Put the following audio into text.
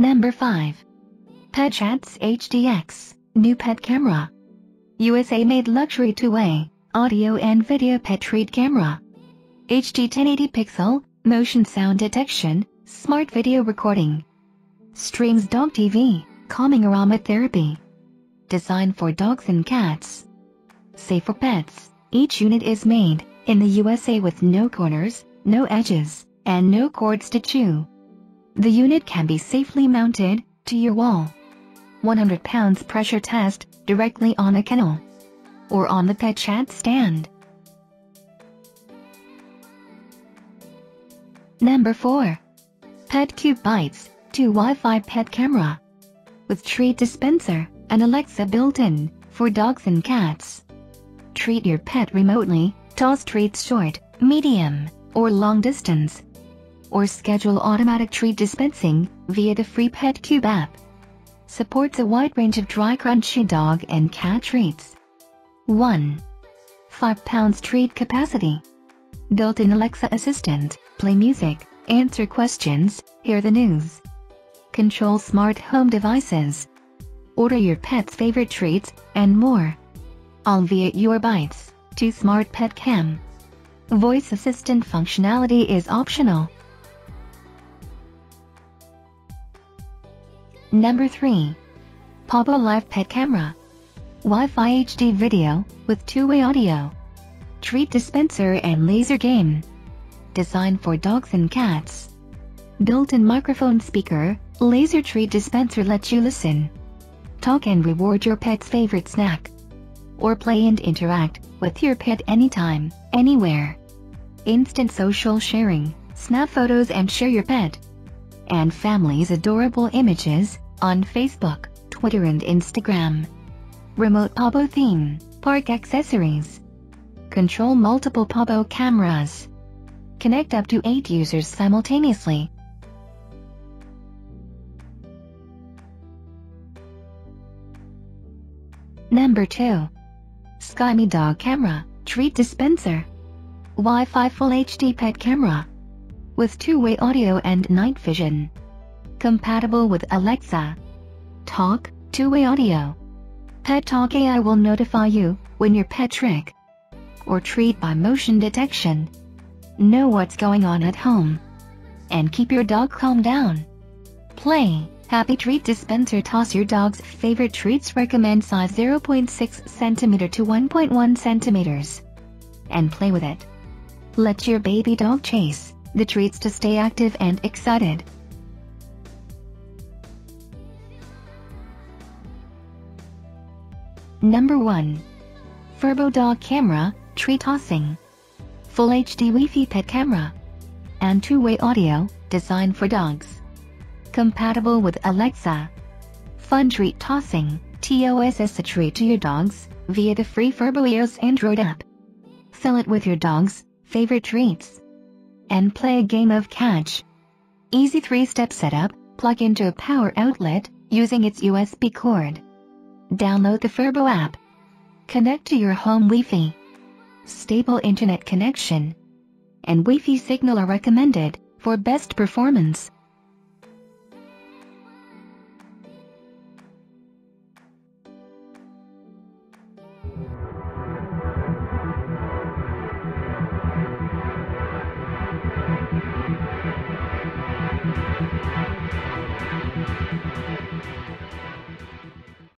Number 5. PetChatz HDX, new pet camera. USA made luxury two-way, audio and video pet treat camera. HD 1080 pixel, motion sound detection, smart video recording. Streams dog TV, calming aromatherapy. Designed for dogs and cats. Safe for pets, each unit is made in the USA with no corners, no edges, and no cords to chew. The unit can be safely mounted to your wall. 100 pounds pressure test directly on a kennel or on the pet chat stand. Number 4. Petcube Bites 2 Wi-Fi pet camera with treat dispenser and Alexa built-in for dogs and cats. Treat your pet remotely, toss treats short, medium, or long distance. Or schedule automatic treat dispensing via the free Petcube app supports a wide range of dry crunchy dog and cat treats. 1. 5 pounds treat capacity. Built-in Alexa assistant, play music, answer questions, hear the news. Control smart home devices. Order your pet's favorite treats, and more. All via your bites, to Smart Pet Cam. Voice assistant functionality is optional. Number 3. Pawbo Life Pet Camera. Wi-Fi HD video, with two-way audio. Treat dispenser and laser game. Designed for dogs and cats. Built-in microphone speaker, laser treat dispenser lets you listen. Talk and reward your pet's favorite snack. Or play and interact with your pet anytime, anywhere. Instant social sharing, snap photos and share your pet and family's adorable images on Facebook, Twitter and Instagram. Remote Pawbo theme, park accessories. Control multiple Pawbo cameras. Connect up to 8 users simultaneously. Number 2. Skymee Dog Camera, Treat Dispenser. Wi-Fi Full HD Pet Camera with two-way audio and night vision. Compatible with Alexa. Talk, two-way audio. Pet Talk AI will notify you when your pet trick or treat by motion detection. Know what's going on at home. And keep your dog calm down. Play. Happy Treat Dispenser Toss your dog's favorite treats recommend size 0.6 cm to 1.1 cm. And play with it. Let your baby dog chase the treats to stay active and excited. Number 1. Furbo Dog Camera, Tree Tossing. Full HD Wi-Fi pet camera. And two-way audio, designed for dogs. Compatible with Alexa. Fun treat tossing, TOSS a treat to your dogs, via the free Furbo iOS Android app. Fill it with your dog's favorite treats and play a game of catch. Easy 3-step setup, plug into a power outlet, using its USB cord. Download the Furbo app. Connect to your home Wi-Fi. Stable internet connection and Wi-Fi signal are recommended for best performance.